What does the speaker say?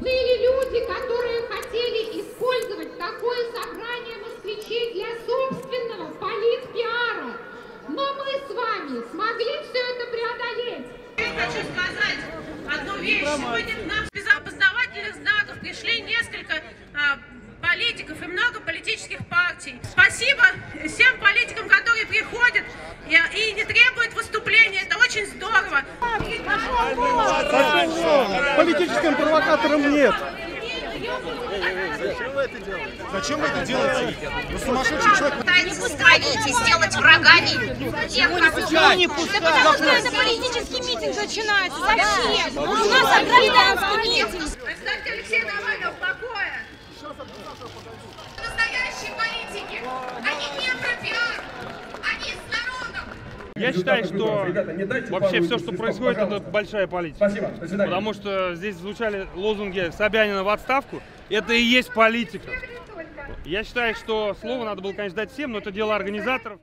Были люди, которые хотели использовать такое собрание москвичей для собственного политпиара. Но мы с вами смогли все это преодолеть. Я хочу сказать одну вещь. Сегодня к нам без опознавательных знаков пришли несколько а, политиков и много политических партий. Спасибо всем политикам, которые приходят и, и не требуют выступления. Это очень здорово. Политическим провокатором нет. Зачем вы это делаете? Вы сумасшедший человек. устранить и сделать врагами тех, кого не пускать? Да потому что это политический митинг начинается. Зачем? У нас гражданский митинг. Оставьте Алексея Навального в покое. настоящие Я считаю, что Ребята, вообще все, что происходит, это большая политика. Спасибо, до свидания. Потому что здесь звучали лозунги Собянина в отставку. Это и есть политика. Я считаю, что слово надо было, конечно, дать всем, но это дело организаторов.